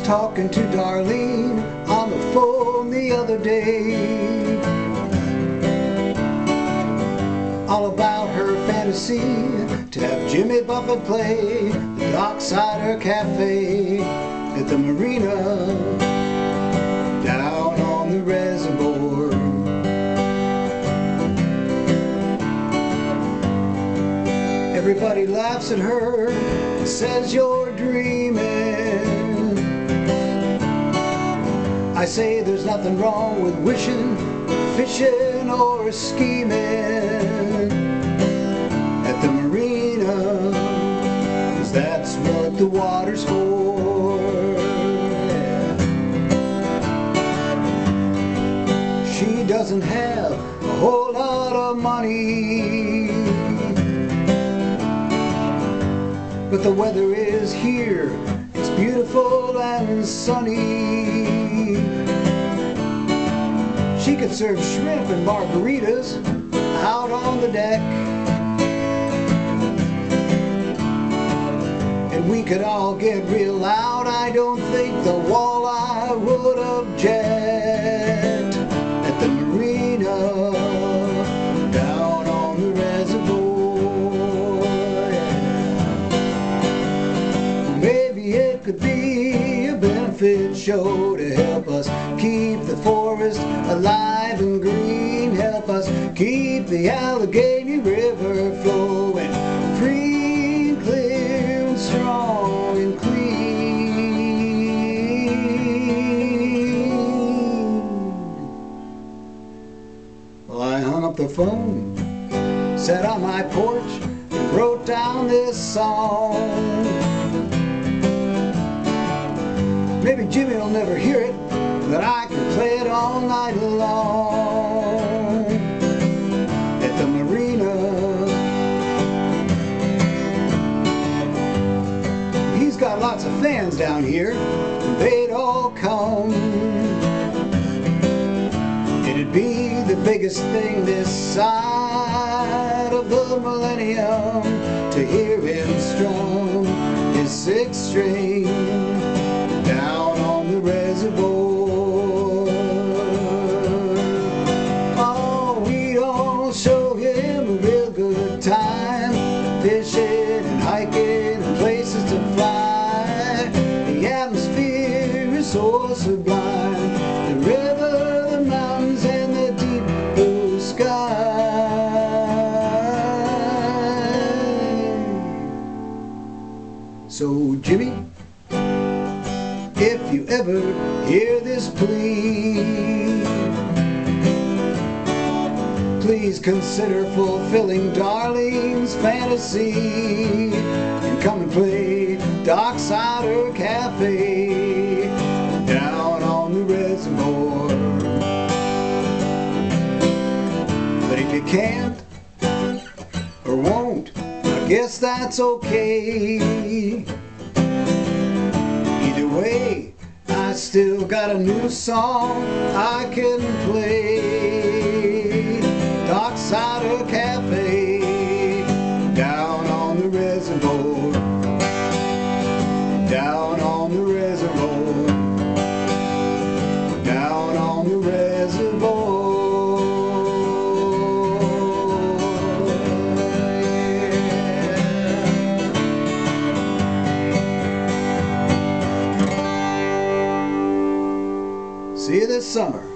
talking to Darlene on the phone the other day. All about her fantasy to have Jimmy Buffett play the Docksider Cafe at the marina down on the reservoir. Everybody laughs at her and says you're dreaming. I say there's nothing wrong with wishing, fishing, or scheming at the marina, 'cause that's what the water's for. yeah. She doesn't have a whole lot of money. But the weather is here, beautiful and sunny. She could serve shrimp and margaritas out on the deck. And we could all get real loud, I don't think the walleye would object benefit show to help us keep the forest alive and green, help us keep the Allegheny River flowing free and clear and strong and clean. Well, I hung up the phone, sat on my porch, and wrote down this song. Maybe Jimmy will never hear it, but I can play it all night long at the marina. He's got lots of fans down here, and they'd all come. It'd be the biggest thing this side of the millennium to hear him strum his sixth string Oh, we all show him a real good time, fishing and hiking and places to fly. The atmosphere is so sublime. The river, the mountains, and the deep blue sky. So, Jimmy, if you ever hear this plea, please consider fulfilling Darlene's fantasy and come and play Docksider Cafe down on the reservoir. But if you can't or won't, I guess that's okay. Either way, I still got a new song I can play. Docksider Cafe, down on the reservoir. Down on See you this summer.